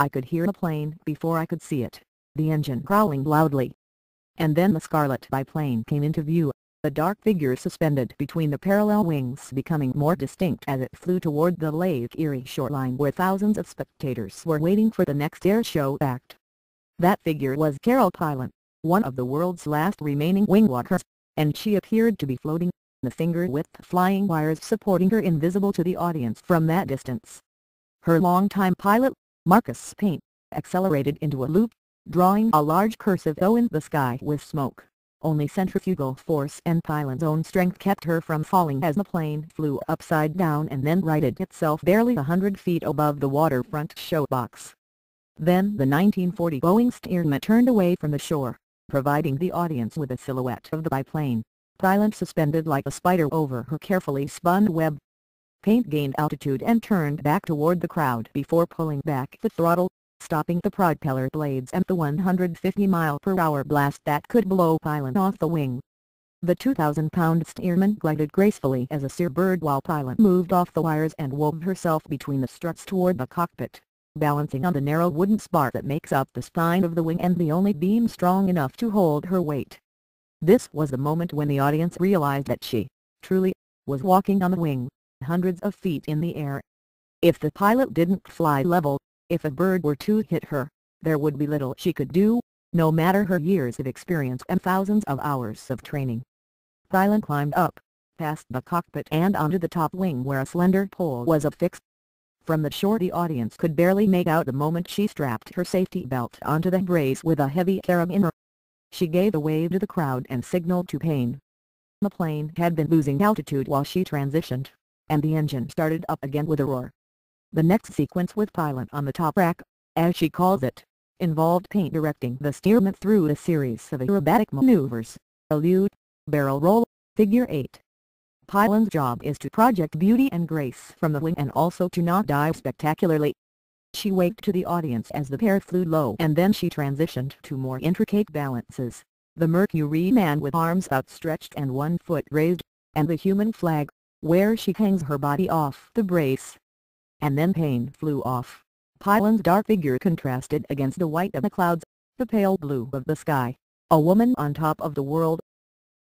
I could hear the plane before I could see it, the engine growling loudly. And then the scarlet biplane came into view, the dark figure suspended between the parallel wings becoming more distinct as it flew toward the Lake Erie shoreline where thousands of spectators were waiting for the next air show act. That figure was Carol Pilon, one of the world's last remaining wing walkers, and she appeared to be floating, the finger-width flying wires supporting her invisible to the audience from that distance. Her longtime pilot, Marcus Paine, accelerated into a loop, drawing a large cursive O in the sky with smoke. Only centrifugal force and Pilon's own strength kept her from falling as the plane flew upside down and then righted itself barely a hundred feet above the waterfront showbox. Then the 1940 Boeing Stearman turned away from the shore, providing the audience with a silhouette of the biplane, Pilon suspended like a spider over her carefully spun web. Paine gained altitude and turned back toward the crowd before pulling back the throttle, stopping the propeller blades and the 150 mile per hour blast that could blow Pilon off the wing. The 2,000-pound Stearman glided gracefully as a seabird while Pilon moved off the wires and wove herself between the struts toward the cockpit, balancing on the narrow wooden spar that makes up the spine of the wing and the only beam strong enough to hold her weight. This was the moment when the audience realized that she, truly, was walking on the wing, hundreds of feet in the air. If the pilot didn't fly level, if a bird were to hit her, there would be little she could do, no matter her years of experience and thousands of hours of training. Pilon climbed up, past the cockpit and onto the top wing where a slender pole was affixed. From the shore the audience could barely make out the moment she strapped her safety belt onto the brace with a heavy carabiner. She gave a wave to the crowd and signaled to Paine. The plane had been losing altitude while she transitioned, and the engine started up again with a roar. The next sequence with Pilon on the top rack, as she calls it, involved Paine directing the Stearman through a series of aerobatic maneuvers, elude, barrel roll, figure 8. Pilon's job is to project beauty and grace from the wing and also to not dive spectacularly. She waked to the audience as the pair flew low and then she transitioned to more intricate balances, the Mercury man with arms outstretched and one foot raised, and the human flag, where she hangs her body off the brace and then Paine flew off. Pilon's dark figure contrasted against the white of the clouds, the pale blue of the sky, a woman on top of the world,